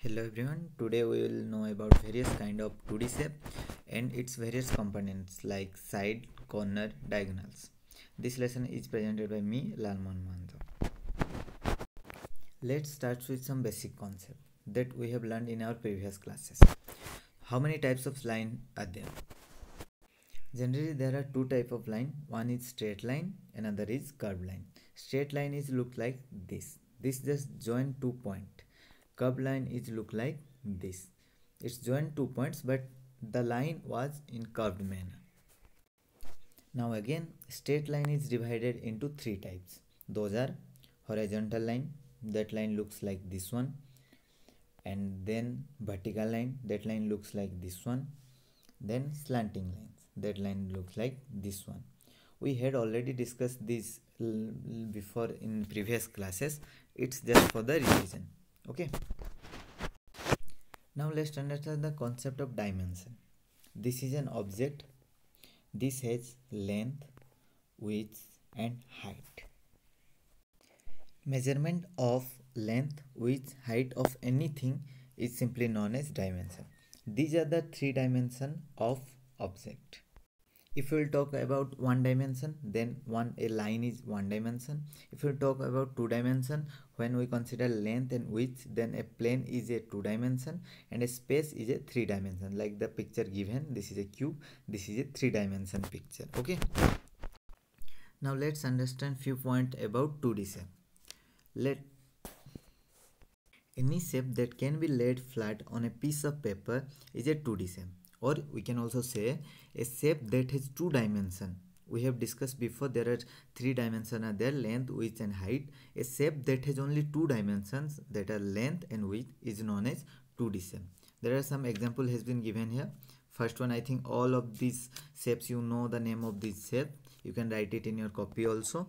Hello everyone, today we will know about various kind of 2D shape and its various components like side, corner, diagonals. This lesson is presented by me, Lalmohan Mohanta. Let's start with some basic concept that we have learned in our previous classes. How many types of line are there? Generally there are two type of line. One is straight line, another is curved line. Straight line is look like this. This just join two point curved line is look like this. It's joined two points but the line was in curved manner. Now again straight line is divided into three types. Those are horizontal line that line looks like this one and then vertical line that line looks like this one then slanting lines that line looks like this one. We had already discussed this before in previous classes. It's just for the revision okay. Now let's understand the concept of dimension. This is an object. This has length width and height. Measurement of length width height of anything is simply known as dimension. These are the three dimension of object if we will talk about one dimension then one a line is one dimension. If we'll talk about two dimension when we consider length and width then a plane is a two dimension and a space is a three dimension. Like the picture given this is a cube this is a three dimension picture okay? Now let's understand few point about 2d shape. Let any shape that can be laid flat on a piece of paper is a 2d shape or we can also say a shape that has two dimension. We have discussed before there are three dimensions are there length width and height. A shape that has only two dimensions that are length and width is known as 2d shape. There are some example has been given here. First one i think all of these shapes you know the name of this shape. You can write it in your copy also.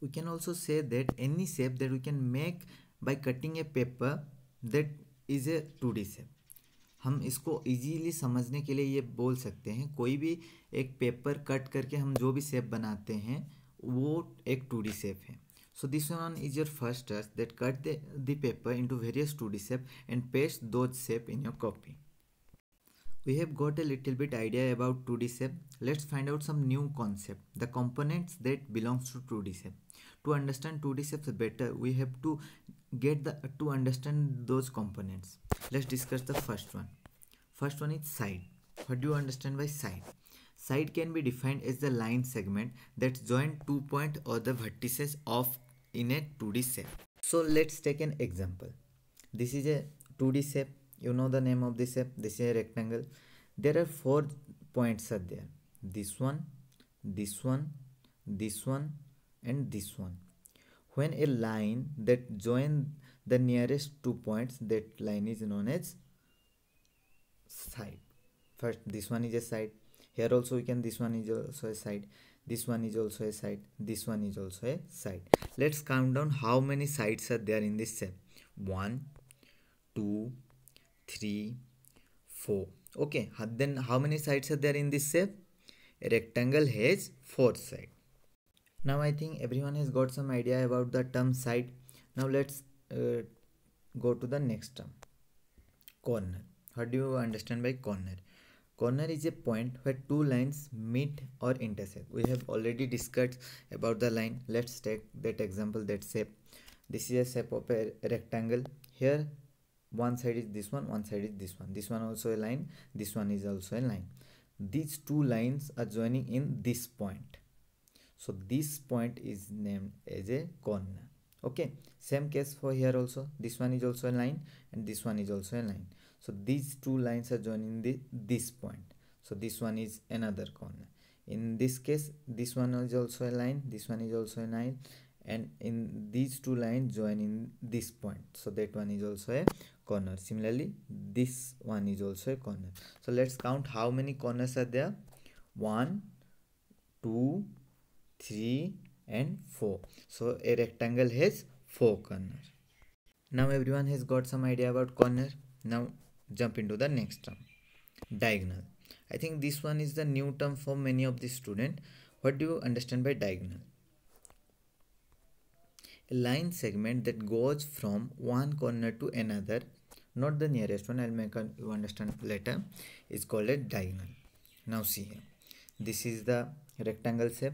We can also say that any shape that we can make by cutting a paper that is a 2d shape हम इसको easily समझने के लिए ये बोल सकते हैं, कोई भी एक पेपर कट करके हम जो भी सेप बनाते हैं, वो एक टू डी सेप है। So this one is your first touch that cut the paper into various two D shape and paste two shape in your copy we have got a little bit idea about 2d shape. Let's find out some new concept the components that belongs to 2d shape. To understand 2d shapes better we have to get the to understand those components. Let's discuss the first one. First one is side. What do you understand by side? Side can be defined as the line segment that join two point or the vertices of in a 2d shape. So let's take an example. This is a 2d shape you know the name of this shape this is a rectangle? There are four points are there. This one this one this one and this one. When a line that join the nearest two points that line is known as side. First this one is a side. Here also we can this one is also a side. This one is also a side. This one is also a side. Let's count down how many sides are there in this shape one two three four. Okay then how many sides are there in this shape? A rectangle has four sides. Now i think everyone has got some idea about the term side. Now let's uh, go to the next term. Corner. What do you understand by corner? Corner is a point where two lines meet or intersect. We have already discussed about the line. Let's take that example that shape. This is a shape of a rectangle. Here one side is this one one side is this one. This one also a line this one is also a line. These two lines are joining in this point. So this point is named as a corner. Okay same case for here also. This one is also a line and this one is also a line. So these two lines are joining the this point. So this one is another corner. In this case this one is also a line this one is also a line and in these two lines join in this point. So that one is also a corner similarly this one is also a corner. So let's count how many corners are there. One two 3 and 4 so a rectangle has four corners. Now everyone has got some idea about corner. Now jump into the next term. Diagonal. I think this one is the new term for many of the student what do you understand by diagonal line segment that goes from one corner to another not the nearest one i'll make you understand later is called a diagonal. Now see here this is the rectangle shape.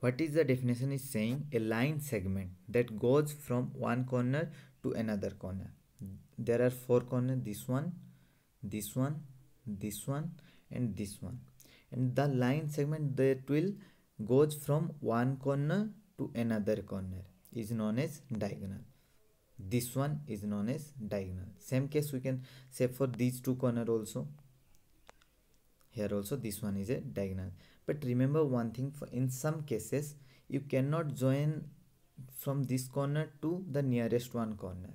What is the definition is saying? A line segment that goes from one corner to another corner. There are four corners this one this one this one and this one. And the line segment that will goes from one corner to another corner is known as diagonal. This one is known as diagonal. Same case we can say for these two corner also. Here also this one is a diagonal. But remember one thing for in some cases you cannot join from this corner to the nearest one corner.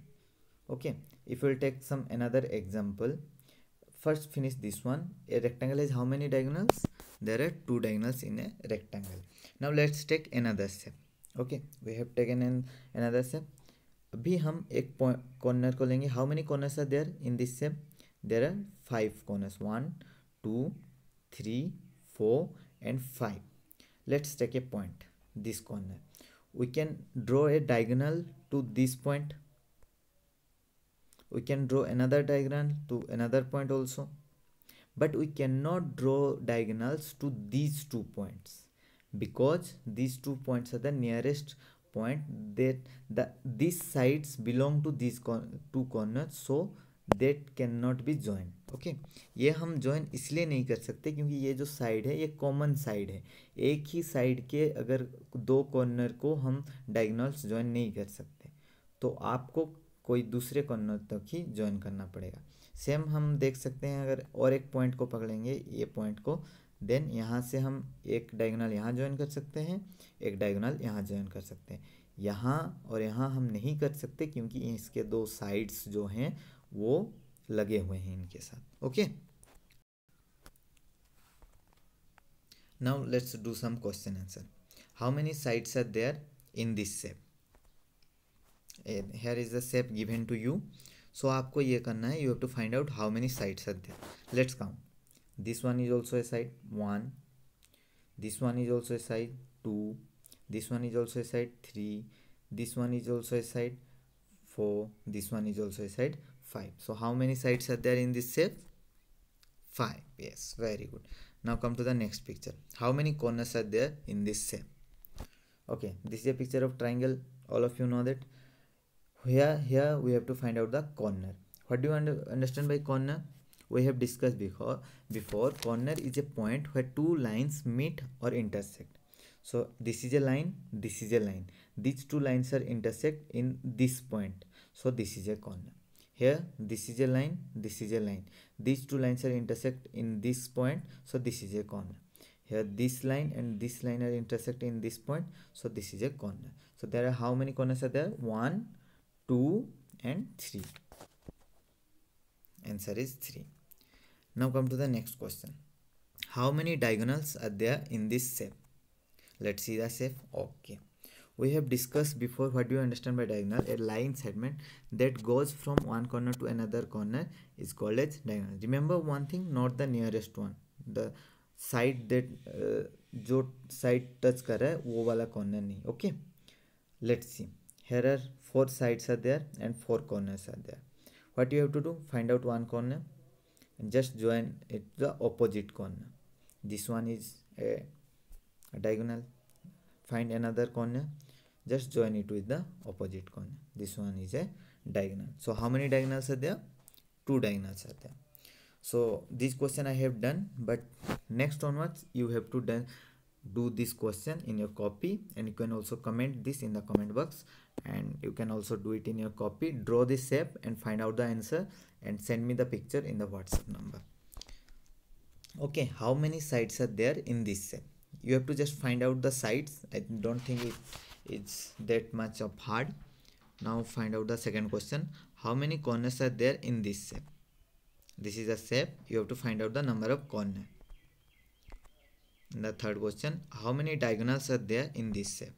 Okay? If we'll take some another example first finish this one. A rectangle has how many diagonals? There are two diagonals in a rectangle. Now let's take another step okay we have taken an another shape अभी हम एक corner को लेंगे. How many corners are there in this shape there are five corners one two three four and five let's take a point this corner we can draw a diagonal to this point we can draw another diagram to another point also but we can not draw diagonals to these two points because these two points are the nearest point that the, these sides belong to these two corners, so that cannot be joined okay okay? ये हम join इसलिए नहीं कर सकते क्योंकि ये जो side है, ये कॉमन साइड है एक ही साइड के अगर दो कॉर्नर को हम डायगोनल्स ज्वाइन नहीं कर सकते तो आपको कोई दूसरे कॉर्नर तक ही ज्वाइन करना पड़ेगा सेम हम देख सकते हैं, अगर और एक पॉइंट को पकड़ेंगे, ये पॉइंट को देन यहाँ से हम एक डायगोनल यहाँ ज्वाइन कर सकते हैं, एक डायगोनल यहाँ ज्वाइन कर सकते हैं। यहाँ और यहाँ हम नहीं कर सकते क्योंकि इसके दो साइड्स जो हैं, वो लगे हुए हैं इनके साथ, okay? Now let's do some question answer how many sides are there in this shape here is the shape given to you so आपको ये करना है you have to find out how many sides are there let's count this one is also a side 1 this one is also a side 2 this one is also a side 3 this one is also a side 4 this one is also a side 5 so how many sides are there in this shape? 5 yes very good. Now come to the next picture. How many corners are there in this shape? Okay this is a picture of triangle. All of you know that. Here here we have to find out the corner. What do you under, understand by corner we have discussed before before corner is a point where two lines meet or intersect. So this is a line this is a line. These two lines are intersect in this point. So this is a corner. Here this is a line this is a line. These two lines are intersect in this point so this is a corner. Here this line and this line are intersect in this point so this is a corner. So there are how many corners are there? One two and three. Answer is three now come to the next question. How many diagonals are there in this shape? Let's see the shape. Okay. We have discussed before what do you understand by diagonal? A line segment that goes from one corner to another corner is called as diagonal. Remember one thing, not the nearest one. The side that uh, जो side touch कर रहा है वो वाला corner नहीं okay let's see here are four sides are there and four corners are there what you have to do find out one corner and just join it the opposite corner. This one is a, a diagonal. Find another corner. Just join it with the opposite corner. This one is a diagonal. So how many diagonals are there? Two diagonals are there. So this question i have done but next onwards you have to done do this question in your copy and you can also comment this in the comment box and you can also do it in your copy. Draw this shape and find out the answer and send me the picture in the whatsapp number. Okay how many sides are there in this shape? You have to just find out the sides i don't think it, it's that much of hard. Now find out the second question. How many corners are there in this shape? This is a shape. You have to find out the number of the third question how many diagonals are there in this shape?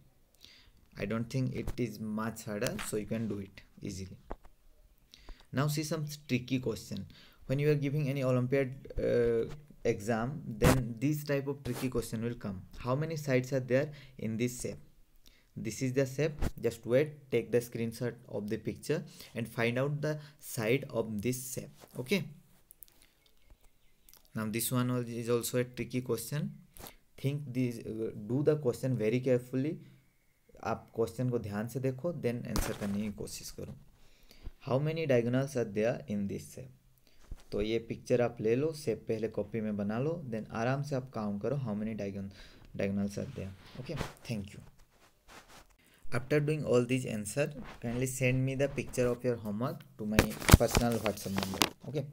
I don't think it is much harder so you can do it easily. Now see some tricky question. When you are giving any olympiad uh, exam then this type of tricky question will come. How many sides are there in this shape? This is the shape. Just wait take the screenshot of the picture and find out the side of this shape. Okay? Now this one is also a tricky question think this do the question very carefully आप question को ध्यान से देखो then answer करने की कोशिश करो। How many diagonals are there in this shape तो ये पिक्चर आप ले लो सेप पहले कॉपी में बना लो देन आराम से आप काउंट करो how many diagonal diagonals are there okay thank you after doing all this answer kindly send me the picture of your homework to my personal WhatsApp number okay